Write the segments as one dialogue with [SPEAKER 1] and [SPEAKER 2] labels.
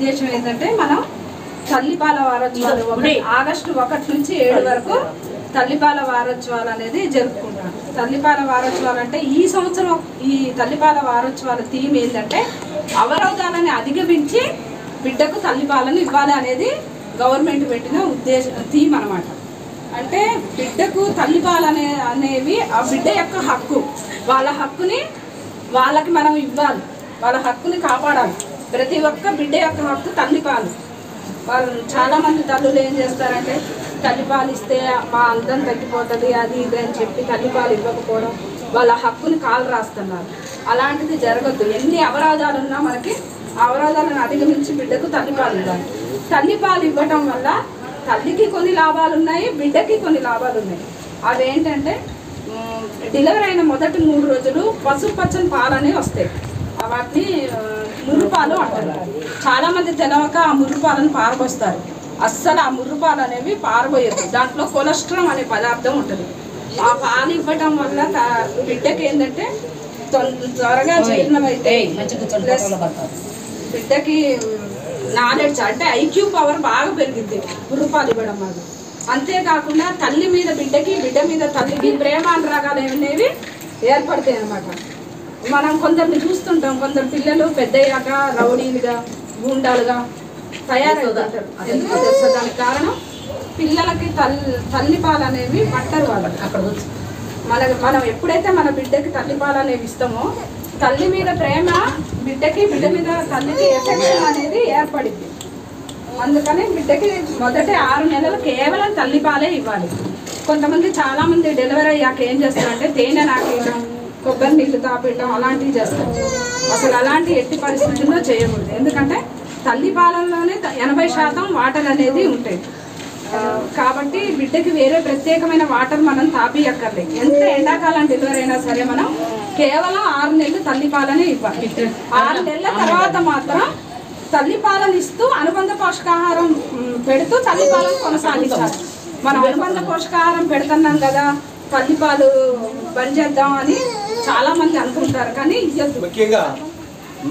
[SPEAKER 1] ఉద్దేశం ఏంటంటే మనం తల్లిపాల వారోత్సవాలు ఒకటి ఆగస్టు ఒకటి నుంచి ఏడు వరకు తల్లిపాల వారోత్సవాలు అనేది జరుపుకుంటాం. తల్లిపాల వారోత్సవాలు అంటే ఈ సంవత్సరం ఈ తల్లిపాల వారోత్సవాల థీమ్ ఏంటంటే అవరోధాలని అధిగమించి బిడ్డకు తల్లిపాలను ఇవ్వాలి అనేది గవర్నమెంట్ పెట్టిన ఉద్దేశ థీమ్ అన్నమాట. అంటే బిడ్డకు తల్లిపాలు అనే అనేవి ఆ బిడ్డ యొక్క హక్కు. వాళ్ళ హక్కుని వాళ్ళకి మనం ఇవ్వాలి. వాళ్ళ హక్కుని కాపాడాలి. ప్రతి ఒక్క బిడ్డ యొక్క హక్కు తల్లిపాలు వాళ్ళు చాలామంది తల్లులు ఏం చేస్తారంటే తల్లిపాలు ఇస్తే మా అందం తగ్గిపోతుంది అది ఇది అని చెప్పి తల్లిపాలు ఇవ్వకపోవడం వాళ్ళ హక్కుని కాలు రాస్తున్నారు. అలాంటిది జరగద్దు. ఎన్ని అవరాధాలు ఉన్నా మనకి అవరాధాలను అధిగమించి బిడ్డకు తల్లిపాలు ఇవ్వాలి. తల్లిపాలు ఇవ్వటం వల్ల తల్లికి కొన్ని లాభాలు ఉన్నాయి బిడ్డకి కొన్ని లాభాలు ఉన్నాయి. అదేంటంటే డెలివరీ అయిన మొదటి మూడు రోజులు పసుపు పచ్చని పాలు అనేవి వస్తాయి వాటిని ముర్రుపాలు అంటారు. చాలా మంది తెలవక ఆ ముర్రుపాలను పారబోస్తారు. అస్సలు ఆ ముర్రుపాలు అనేవి పారబోయద్దు. దాంట్లో కొలెస్ట్రాల్ అనే పదార్థం ఉంటుంది. ఆ పాలు ఇవ్వటం వల్ల బిడ్డకి ఏంటంటే త్వరగా జీర్ణమైతే ప్లస్ బిడ్డకి నాలెడ్జ్ అంటే ఐక్యూ పవర్ బాగా పెరిగింది గురుపాలు ఇవ్వడం వల్ల. అంతేకాకుండా తల్లి మీద బిడ్డకి బిడ్డ మీద తల్లికి ప్రేమ అనురాగాలు అనేవి ఏర్పడతాయి అన్నమాట మనం కొందరిని చూస్తుంటాం కొందరు పిల్లలు పెద్దయ్యాక రౌడీలుగా గూండాలుగా తయారవుతుంటారు. ఎందుకో తెలుసా? దానికి కారణం పిల్లలకి తల్లి తల్లి పాలు అనేవి పట్టరు వాళ్ళు అక్కడ మన మనం ఎప్పుడైతే మన బిడ్డకి తల్లిపాలు అనేవి ఇస్తామో తల్లి మీద ప్రేమ బిడ్డకి బిడ్డ మీద తల్లికి ఎఫెక్షన్ అనేది ఏర్పడింది అందుకని బిడ్డకి మొదటి ఆరు నెలలు కేవలం తల్లిపాలే ఇవ్వాలి. కొంతమంది చాలామంది డెలివరీ అయ్యాక ఏం చేస్తారంటే తేనె నాకేయడం కొబ్బరి నీళ్ళు తాపేయటం అలాంటివి చేస్తారు అసలు అలాంటి ఎట్టి పరిస్థితుల్లో చేయకూడదు. ఎందుకంటే తల్లి పాలనలోనే ఎనభై శాతం వాటర్ అనేది ఉంటాయి. కాబట్టి బిడ్డకి వేరే ప్రత్యేకమైన వాటర్ మనం తాపియక్కర్లేదు. ఎంత ఎండాకాలం డెలివరీ అయినా సరే మనం కేవలం ఆరు నెలలు తల్లి పాలనే ఇవ్వాలి. ఆరు నెలల తర్వాత మాత్రం తల్లి పాలన ఇస్తూ అనుబంధ పోషకాహారం పెడుతూ తల్లి పాలన కొనసాగించాలి. మనం అనుబంధ పోషకాహారం పెడుతున్నాం కదా తల్లిపాలు బంద్ చేద్దాం అని చాలా మంది అనుకుంటారు కానీ ఇయ్యద్దు.
[SPEAKER 2] ముఖ్యంగా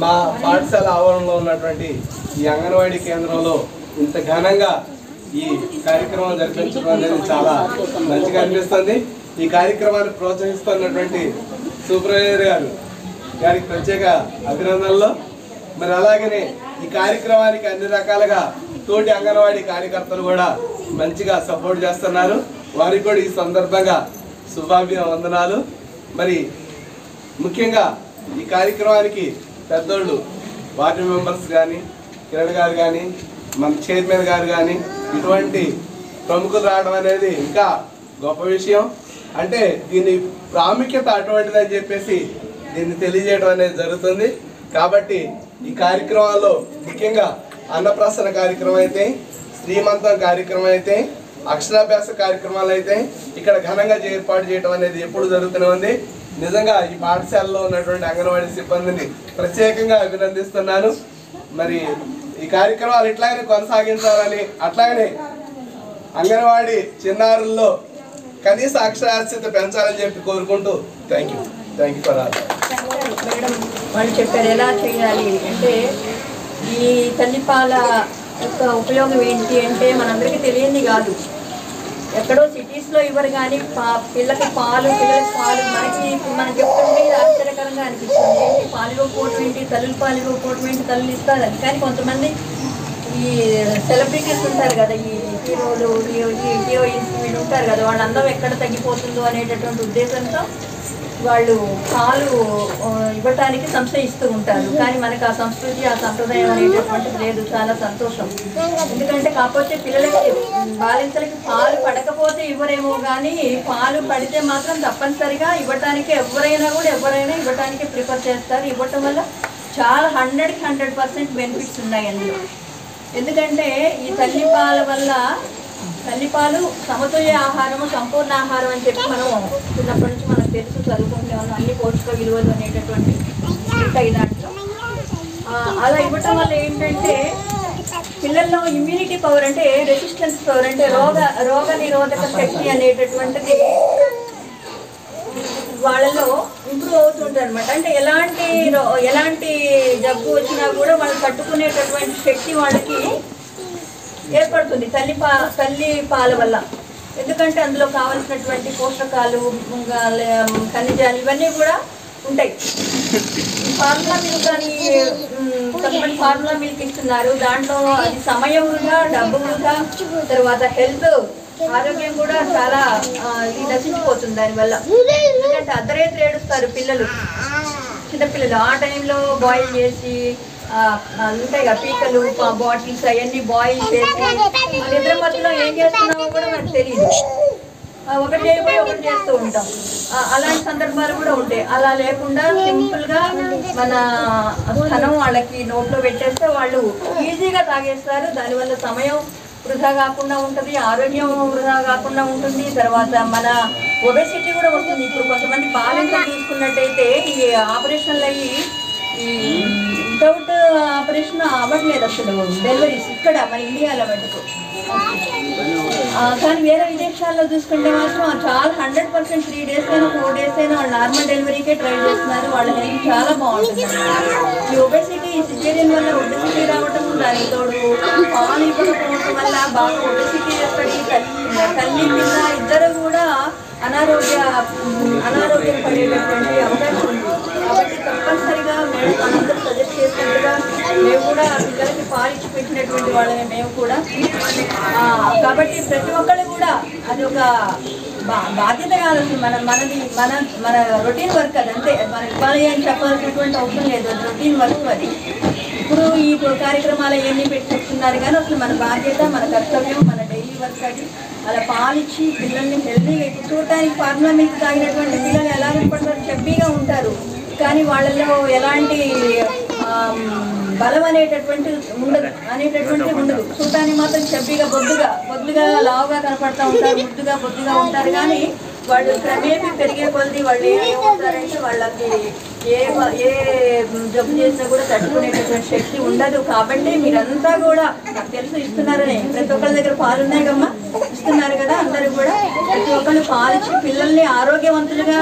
[SPEAKER 2] మా పాఠశాల ఆవరణలో ఉన్నటువంటి ఈ అంగన్వాడీ కేంద్రంలో ఇంత ఘనంగా ఈ కార్యక్రమం జరిపించడం అనేది చాలా మంచిగా అనిపిస్తుంది. ఈ కార్యక్రమాన్ని ప్రోత్సహిస్తున్నటువంటి సూపర్వైజర్ గారు గారికి ప్రత్యేక అభినందనలు. మరి అలాగనే ఈ కార్యక్రమానికి అన్ని రకాలుగా తోటి అంగన్వాడీ కార్యకర్తలు కూడా మంచిగా సపోర్ట్ చేస్తున్నారు. వారికి కూడా ఈ సందర్భంగా శుభాభివందనాలు మరి ముఖ్యంగా ఈ కార్యక్రమానికి పెద్దోళ్ళు వార్డు మెంబర్స్ కానీ కిరణ్ గారు కానీ మన చైర్మన్ గారు కానీ ఇటువంటి ప్రముఖులు రావడం అనేది ఇంకా గొప్ప విషయం. అంటే దీని ప్రాముఖ్యత అటువంటిదని చెప్పేసి దీన్ని తెలియజేయడం అనేది జరుగుతుంది. కాబట్టి ఈ కార్యక్రమాల్లో ముఖ్యంగా అన్నప్రాసన కార్యక్రమం అయితే శ్రీమంతం కార్యక్రమం అయితే అక్షరాభ్యాస కార్యక్రమాలు అయితే ఇక్కడ ఘనంగా ఏర్పాటు చేయడం అనేది ఎప్పుడు జరుగుతూనే ఉంది. నిజంగా ఈ పాఠశాలలో ఉన్నటువంటి అంగన్వాడీ సిబ్బందిని ప్రత్యేకంగా అభినందిస్తున్నాను. మరి ఈ కార్యక్రమాలు ఇట్లాగనే కొనసాగించాలని అట్లాగనే అంగన్వాడీ చిన్నారుల్లో కనీస అక్షరాస్యత పెంచాలని చెప్పి కోరుకుంటూ thank you thank you for all
[SPEAKER 3] madam వాళ్ళు చెప్పారు ఎలా చేయాలి అంటే ఈ తల్లిపాల యొక్క ఉపయోగం ఏంటి అంటే మనందరికీ తెలియంది కాదు. ఎక్కడో సిటీస్లో ఇవ్వరు కానీ పా పిల్లకి పాలు పిల్లలకి మనం చెప్తుంటే ఇది ఆశ్చర్యకరంగా అనిపిస్తుంది. ఏంటి పాలు ఇవ్వకపోవటం ఏంటి తల్లులు పాలు ఇవ్వకపోవటం ఏంటి తల్లులు ఇస్తారని కానీ కొంతమంది ఈ సెలబ్రిటీస్ ఉంటారు కదా ఈ హీరోలు హీరోయిన్స్ వీళ్ళు ఉంటారు కదా వాళ్ళ అందం ఎక్కడ తగ్గిపోతుందో అనేటటువంటి ఉద్దేశంతో వాళ్ళు పాలు ఇవ్వటానికి సంశయిస్తూ ఉంటారు. కానీ మనకు ఆ సంస్కృతి ఆ సంప్రదాయం అనేటటువంటిది లేదు. చాలా సంతోషం. ఎందుకంటే కాకపోతే పిల్లలకి బాలింతలకి పాలు పడకపోతే ఇవ్వరేమో కానీ పాలు పడితే మాత్రం తప్పనిసరిగా ఇవ్వటానికి ఎవరైనా కూడా ఎవరైనా ఇవ్వటానికి ప్రిఫర్ చేస్తారు. ఇవ్వటం వల్ల చాలా హండ్రెడ్కి హండ్రెడ్ పర్సెంట్ బెనిఫిట్స్ ఉన్నాయి అందులో. ఎందుకంటే ఈ తల్లిపాల వల్ల తల్లిపాలు సమతుల్య ఆహారము సంపూర్ణ ఆహారం అని చెప్పి మనం చిన్నప్పటి నుంచి మనకు తెలుసు చదువుకుంటే ఉన్నాం అన్ని కోర్సుల విలువలు అనేటటువంటి ఉంటాయి దాంట్లో అలా ఇవ్వటం వల్ల ఏంటంటే పిల్లల్లో ఇమ్యూనిటీ పవర్ అంటే రెసిస్టెన్స్ పవర్ అంటే రోగ రోగ నిరోధక శక్తి అనేటటువంటిది వాళ్ళలో ఇంప్రూవ్ అవుతుంటారు అనమాట అంటే ఎలాంటి రో- ఎలాంటి జబ్బు వచ్చినా కూడా వాళ్ళు తట్టుకునేటటువంటి శక్తి వాళ్ళకి ఏర్పడుతుంది. తల్లి పా తల్లి పాల వల్ల. ఎందుకంటే అందులో కావలసినటువంటి పోషకాలు ఖనిజాలు ఇవన్నీ కూడా ఉంటాయి. ఫార్ములా మిల్క్ అని కొంతమంది ఫార్ములా మిల్క్ ఇస్తున్నారు. దాంట్లో అది సమయం వృధా డబ్బు వృధా తర్వాత హెల్త్ ఆరోగ్యం కూడా చాలా ఇది నశించిపోతుంది దానివల్ల. ఎందుకంటే అర్ధరేత్ర ఏడుస్తారు పిల్లలు చిన్నపిల్లలు. ఆ టైంలో బాయిల్ చేసి ఉంటాయి కదా పీకలు బాటిల్స్ అవన్నీ బాయిల్ చేసి నిద్ర మధ్యలో ఏం చేస్తున్నామో కూడా మనకు తెలియదు. ఒకటి చేయబోయి ఒకటి చేస్తూ ఉంటాం. అలాంటి సందర్భాలు కూడా ఉంటాయి. అలా లేకుండా సింపుల్గా మన స్థనం వాళ్ళకి నోట్లో పెట్టేస్తే వాళ్ళు ఈజీగా తాగేస్తారు. దానివల్ల సమయం వృధా కాకుండా ఉంటుంది ఆరోగ్యం వృధా కాకుండా ఉంటుంది. తర్వాత మన ఒబెసిటీ కూడా వస్తుంది. ఇప్పుడు కొంతమంది బాలింతలు చూసుకున్నట్టయితే ఈ ఆపరేషన్లు అయ్యి వితౌట్ ఆపరేషన్ అవ్వట్లేదు అసలు. డెలివరీస్ ఇక్కడ మన ఇండియాలో మటుకు. కానీ వేరే విదేశాల్లో చూసుకుంటే మాత్రం చాలా హండ్రెడ్ పర్సెంట్ త్రీ డేస్ అయినా ఫోర్ డేస్ అయినా వాళ్ళు నార్మల్ డెలివరీకే ట్రై చేస్తున్నారు. వాళ్ళ హెల్త్ చాలా బాగుంటుంది. ఈ ఒబెసిటీ సిజేరియన్ వల్ల ఒబెసిటీ రావటం దానికి తోడు పాలు ఇవ్వకపోవడం వల్ల బాగా ఒబెసిటీ ఏర్పడి తల్లి తల్లి పిల్ల ఇద్దరు కూడా అనారోగ్య అనారోగ్యం పడేటటువంటి అవకాశం కాబట్టి తప్పనిసరిగా మేము మనందరూ సజెస్ట్ చేసినట్టుగా మేము కూడా పిల్లలకి పాలిచ్చి పెట్టినటువంటి వాళ్ళని మేము కూడా. కాబట్టి ప్రతి ఒక్కళ్ళు కూడా అది ఒక బా- బాధ్యత కాదు మన మనది మన మన రొటీన్ వర్క్ అది అంతే. మన ఇవ్వాలి అని చెప్పాల్సినటువంటి అవసరం లేదు. అది రొటీన్ వర్క్ అది. ఇప్పుడు ఈ కార్యక్రమాలు అవన్నీ పెట్టుకుంటున్నారు కానీ అసలు మన బాధ్యత మన కర్తవ్యం మన డైలీ వర్క్ అది. అలా పాలిచ్చి పిల్లల్ని హెల్దీగా ఇప్పుడు చూడటానికి ఫార్ములా మిల్క్ తాగినటువంటి పిల్లలు ఎలా కనపడతారు? చెప్పిగా ఉంటారు. కానీ వాళ్ళలో ఎలాంటి బలం అనేటటువంటి ఉండదు. అనేటటువంటి ఉండదు. చూడటానికి మాత్రం చెప్పిగా బొద్దుగా బొద్దుగా లావుగా కనపడతా ఉంటారు ముద్దుగా బొద్దుగా ఉంటారు. కానీ వాళ్ళు క్రమేపీ పెరిగే కొద్ది వాళ్ళు ఏమవుతారంటే వాళ్ళకి ఏ ఏ జబ్బు చేసినా కూడా తట్టుకునేటటువంటి శక్తి ఉండదు. కాబట్టి మీరంతా కూడా నాకు తెలుసు ఇస్తున్నారని ప్రతి ఒక్కరి దగ్గర పాలు ఉన్నాయి కమ్మా ఇస్తున్నారు కదా అందరూ కూడా. ప్రతి ఒక్కరు పాలిచ్చి పిల్లల్ని ఆరోగ్యవంతులుగా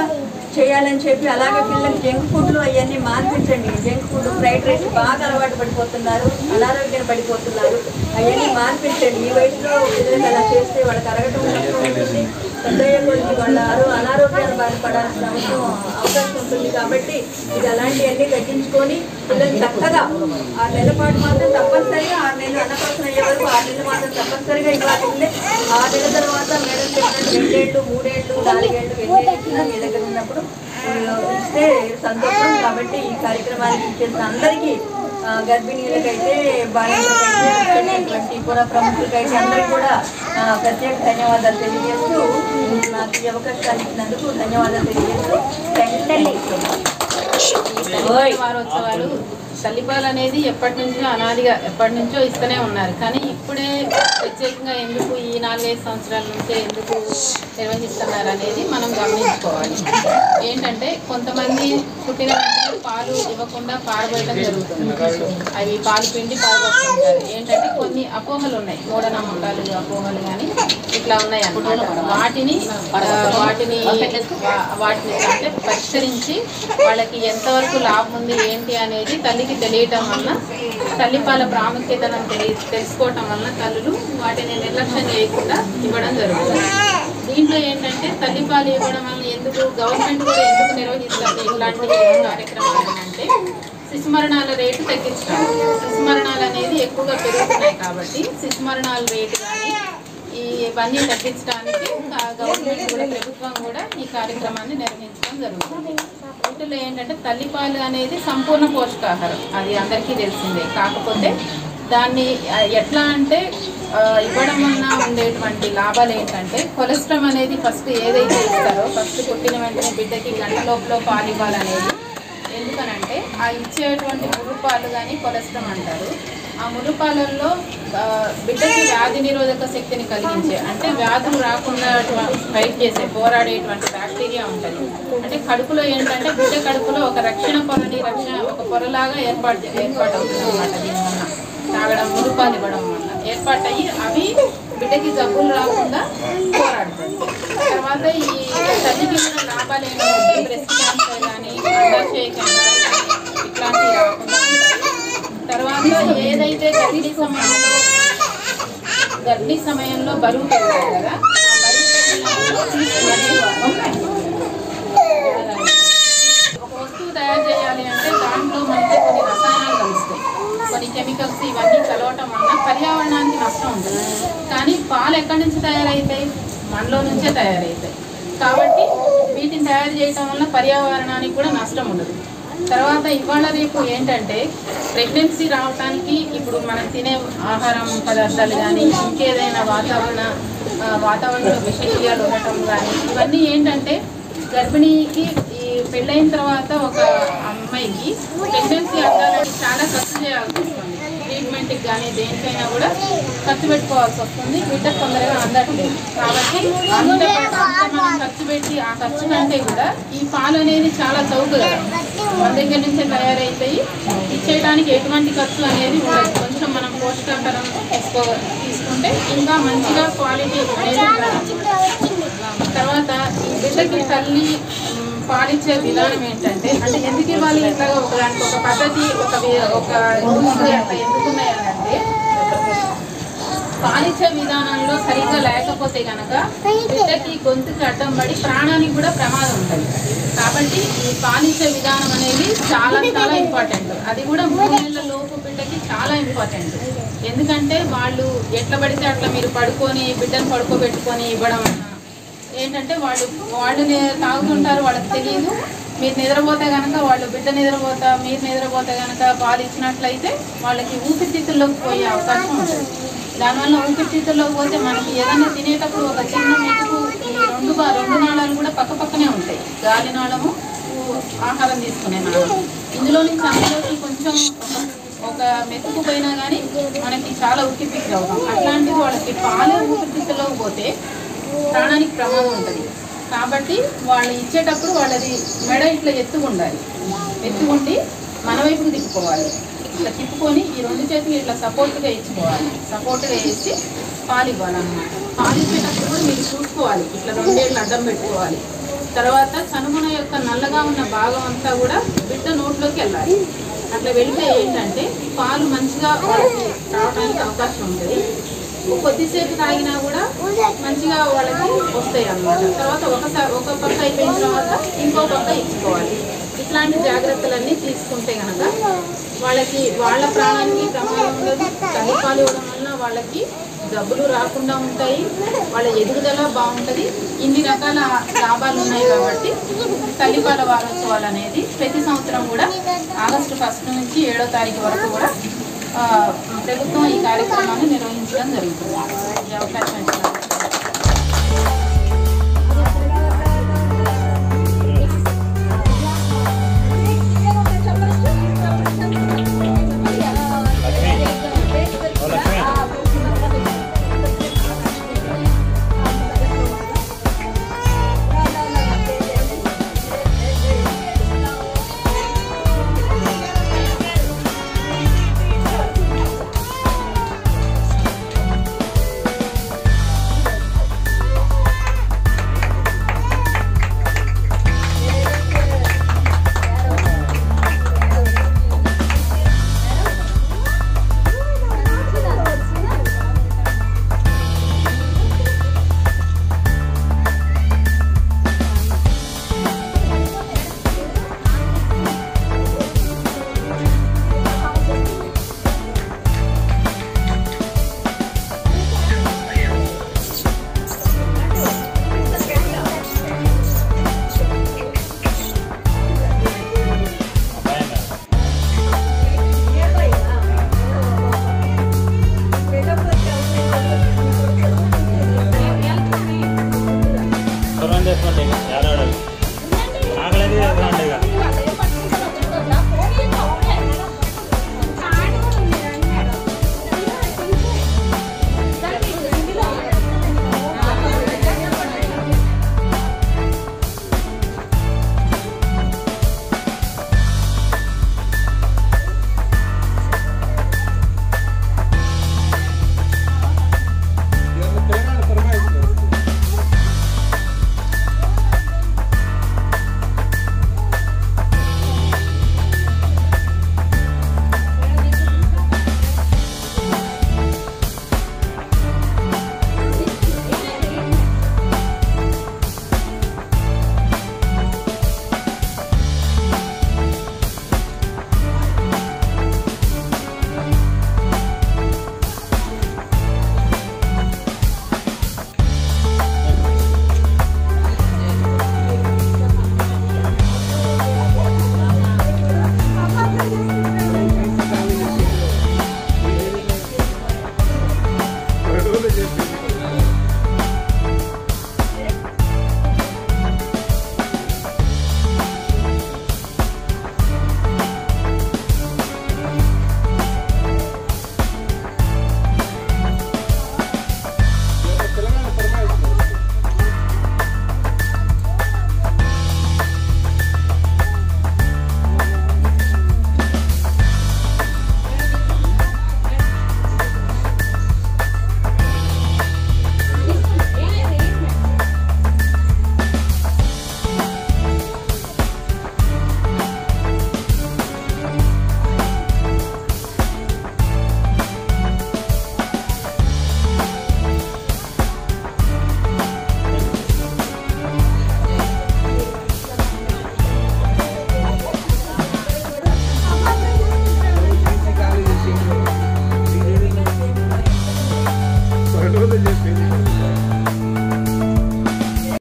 [SPEAKER 3] చేయాలని చెప్పి అలాగే పిల్లలకి జంక్ ఫుడ్లు అవన్నీ మాన్పించండి జంక్ ఫుడ్ ఫ్రైడ్ రైస్ బాగా అలవాటు పడిపోతున్నారు అనారోగ్యం పడిపోతున్నారు. అవన్నీ మాన్పించండి. ఈ వయసులో పిల్లలకి అలా చేస్తే వాళ్ళకి అరగటం ఉంటుంది పెద్దయ్యే కొద్ది వాళ్ళ ఆరో అనారోగ్యాన్ని బాధపడాల్సిన అవసరం అవకాశం ఉంటుంది కాబట్టి ఇది అలాంటివన్నీ తగ్గించుకొని పిల్లలు చక్కగా ఆరు నెలల పాటు మాత్రం తప్పనిసరిగా ఆరు నెలలు అన్నప్రాసన అయ్యే వరకు ఆరు నెలలు మాత్రం తప్పనిసరిగా ఇవ్వాల్సిందే ఆరు నెలల తర్వాత మేడం చెప్పినట్టు రెండేళ్ళు మూడేళ్ళు నాలుగేళ్ళు ఎన్నేళ్ళు మీ దగ్గర ఉన్నప్పుడు ఇస్తే సంతోషం. కాబట్టి ఈ కార్యక్రమానికి ఇచ్చేసిన అందరికీ గర్భిణీలకైతే బాలికలకైతే పుర ప్రముఖులకైతే అందరికీ కూడా ప్రత్యేక ధన్యవాదాలు తెలియజేస్తూ నాకు ఈ అవకాశాన్ని ఇచ్చినందుకు ధన్యవాదాలు తెలియజేస్తూ
[SPEAKER 4] వారోత్సవాలు తల్లిపాలు అనేది ఎప్పటి నుంచో అనాదిగా ఎప్పటి నుంచో ఇస్తూనే ఉన్నారు. కానీ ఇప్పుడే ప్రత్యేకంగా ఎందుకు ఈ నాలుగైదు సంవత్సరాల నుంచే ఎందుకు నిర్వహిస్తున్నారు అనేది మనం గమనించుకోవాలి. ఏంటంటే కొంతమంది పుట్టిన పాలు ఇవ్వకుండా పారబోయడం జరుగుతుంది. అవి పాలు పిండి పారబోతుంటారు ఏంటంటే కొన్ని అపోహలు ఉన్నాయి. మూఢనమ్మకాలు అపోహలు కానీ ఇట్లా ఉన్నాయి అన్నమాట. వాటిని వాటిని వాటిని అంటే పరిష్కరించి వాళ్ళకి ఎంతవరకు లాభం ఉంది ఏంటి అనేది తల్లికి తెలియటం వలన తల్లిపాల ప్రాముఖ్యతను తెలి తెలుసుకోవటం వలన తల్లులు వాటిని నిర్లక్ష్యం చేయకుండా ఇవ్వడం జరుగుతుంది. దీంట్లో ఏంటంటే తల్లిపాలు ఇవ్వడం వల్ల ఎందుకు గవర్నమెంట్ కూడా ఎందుకు నిర్వహిస్తుంది ఇలాంటి కార్యక్రమాలు అంటే శిశుమరణాల రేటు తగ్గించడం. శిశుమరణాలు అనేది ఎక్కువగా పెరుగుతున్నాయి కాబట్టి శిశుమరణాల రేటు కానీ ఇవన్నీ తగ్గించడానికి గవర్నమెంట్ కూడా ప్రభుత్వం కూడా ఈ కార్యక్రమాన్ని నిర్వహించడం జరుగుతుంది. ఒకటిలో ఏంటంటే తల్లిపాలు అనేది సంపూర్ణ పోషకాహారం. అది అందరికీ తెలిసిందే. కాకపోతే దాన్ని ఎట్లా అంటే ఇవ్వడం వల్ల ఉండేటువంటి లాభాలు ఏంటంటే కొలెస్ట్రాల్ అనేది ఫస్ట్ ఏదైతే ఇస్తారో ఫస్ట్ పుట్టిన వెంటనే బిడ్డకి గంట లోపల పాలు ఇవ్వాలనేది ఎందుకనంటే ఆ ఇచ్చేటువంటి మురుపాలు కానీ కొలెస్ట్రాల్ అంటారు. ఆ మురుపాలల్లో బిడ్డకి వ్యాధి నిరోధక శక్తిని కలిగించే అంటే వ్యాధులు రాకుండా ఫైట్ చేసే పోరాడేటువంటి బ్యాక్టీరియా ఉంటుంది. అంటే కడుపులో ఏంటంటే బిడ్డ కడుపులో ఒక రక్షణ పొరని రక్షణ ఒక పొరలాగా ఏర్పాటు ఏర్పాటు అవుతుంది అన్నమాట తాగడం మురుపాలు ఇవ్వడం వల్ల. ఏర్పాటయ్యి అవి బిడ్డకి జబ్బులు రాకుండా పోరాడుతుంది తర్వాత ఈ తల్లికి కూడా లాభాలు ఏమైనా బ్రెస్ట్ క్యాన్సర్ కానీ అండాశయ క్యాన్సర్ ఇట్లాంటివి రాకుండా తర్వాత ఏదైతే గర్భిణీ సమయంలో గర్భిణీ సమయంలో బరువు పెరుగుతాయి కదా ఆ బరువు పెరిగినప్పుడు ఒక వస్తువు తయారు చేయాలి అంటే దాంట్లో మనకి కొన్ని రసాయనాలు కలుస్తాయి కొన్ని కెమికల్స్ ఇవన్నీ కలవటం వలన పర్యావరణానికి నష్టం ఉంటుంది. కానీ పాలు ఎక్కడి నుంచి తయారవుతాయి మనలో నుంచే తయారవుతాయి కాబట్టి వీటిని తయారు చేయటం వల్ల పర్యావరణానికి కూడా నష్టం ఉండదు. తర్వాత ఇవాళ రేపు ఏంటంటే ప్రెగ్నెన్సీ రావటానికి ఇప్పుడు మనం తినే ఆహారం పదార్థాలు కానీ ఇంకేదైనా వాతావరణ వాతావరణంలో విషక్రియాలు ఉండటం కానీ ఇవన్నీ ఏంటంటే గర్భిణీకి ఈ పెళ్ళైన తర్వాత ఒక అమ్మాయికి ప్రెగ్నెన్సీ అవ్వాలని చాలా ఖర్చు చేయాల్సి వస్తుంది ట్రీట్మెంట్కి కానీ దేనికైనా కూడా ఖర్చు పెట్టుకోవాల్సి వస్తుంది. బిడ్డ తొందరగా అందట్లేదు కాబట్టి అంత మనం ఖర్చు పెట్టి ఆ ఖర్చు కంటే కూడా ఈ పాలు అనేది చాలా చౌక మన దగ్గర నుంచే తయారైతాయి ఇచ్చేయడానికి ఎటువంటి ఖర్చు అనేది ఉండదు. కొంచెం మనం పోషకాహారం తీసుకో తీసుకుంటే ఇంకా మంచిగా క్వాలిటీ అనేది తర్వాత ఈ బిడ్డకి తల్లి పాలించే పాలిచ్చే విధానం ఏంటంటే అంటే ఎందుకు ఇవ్వాలి ఇట్లా ఒక దానికి ఒక పద్ధతి ఒక ఒక రూల్స్ ఎందుకున్నాయి అంటే పాలిచ్చే విధానంలో సరిగ్గా లేకపోతే కనుక బిడ్డకి గొంతుకి అడ్డం పడి ప్రాణానికి కూడా ప్రమాదం ఉంటుంది. కాబట్టి ఈ పాలించే విధానం అనేది చాలా చాలా ఇంపార్టెంట్. అది కూడా మూడు నెలల లోపు బిడ్డకి చాలా ఇంపార్టెంట్. ఎందుకంటే వాళ్ళు ఎట్లా పడితే అట్లా మీరు పడుకొని బిడ్డను పడుకోబెట్టుకొని ఇవ్వడం అన్నా ఏంటంటే వాళ్ళు వాళ్ళు తాగుతుంటారు వాళ్ళకి తెలియదు. మీరు నిద్రపోతే కనుక వాళ్ళు బిడ్డ నిద్రపోతా మీరు నిద్రపోతే కనుక పాలు ఇచ్చినట్లయితే వాళ్ళకి ఊపిరితిత్తుల్లోకి పోయే అవకాశం ఉంటుంది. దానివల్ల ఊపిరితిత్తుల్లోకి పోతే మనకి ఏదైనా తినేటప్పుడు ఒక చిన్న మెతుకు రెండు రెండు నాళాలు కూడా పక్క పక్కనే ఉంటాయి. గాలి నాళము ఆహారం తీసుకునే నాళం ఇందులో నుంచి అందులోకి కొంచెం ఒక- మెతుకు పోయినా కానీ మనకి చాలా ఉక్కిపిక్కి అవుతాం. అట్లాంటిది వాళ్ళకి పాలు ఊపిరితిత్తుల్లోకి పోతే ప్రాణానికి ప్రమాదం ఉంటుంది. కాబట్టి వాళ్ళు ఇచ్చేటప్పుడు వాళ్ళది మెడ ఇట్లా ఎత్తుకుండాలి. ఎత్తుకుండి మన వైపును తిప్పుకోవాలి. ఇట్లా తిప్పుకొని ఈ రెండు చేతులు ఇట్లా సపోర్ట్గా ఇచ్చుకోవాలి సపోర్ట్గా వేసి పాలు ఇవ్వాలన్నమాట. పాలు ఇచ్చేటప్పుడు కూడా మీరు చూసుకోవాలి. ఇట్లా రెండేళ్ళు అడ్డం పెట్టుకోవాలి. తర్వాత చనుమన యొక్క నల్లగా ఉన్న భాగం అంతా కూడా బిడ్డ నోట్లోకి వెళ్ళాలి. అట్లా వెళ్తే ఏంటంటే పాలు మంచిగా రావడానికి అవకాశం ఉంటుంది. కొద్దిసేపు తాగినా కూడా మంచిగా వాళ్ళకి వస్తాయి అన్నమాట. తర్వాత ఒకసారి ఒక పక్క అయిపోయిన తర్వాత ఇంకో పక్క ఇచ్చుకోవాలి. ఇట్లాంటి జాగ్రత్తలన్నీ తీసుకుంటే కనుక వాళ్ళకి వాళ్ళ ప్రాణానికి ప్రమాదం ఉండదు. తల్లిపాలు ఇవ్వడం వల్ల వాళ్ళకి డబ్బులు రాకుండా ఉంటాయి. వాళ్ళ ఎదుగుదల బాగుంటుంది. ఇన్ని రకాల లాభాలు ఉన్నాయి కాబట్టి తల్లిపాల వారోత్సవాలు అనేది ప్రతి సంవత్సరం కూడా ఆగస్టు ఫస్ట్ నుంచి ఏడో తారీఖు వరకు కూడా ప్రభుత్వం ఈ కార్యక్రమాన్ని నిర్వహించడం జరుగుతుంది. ఈ అవకాశం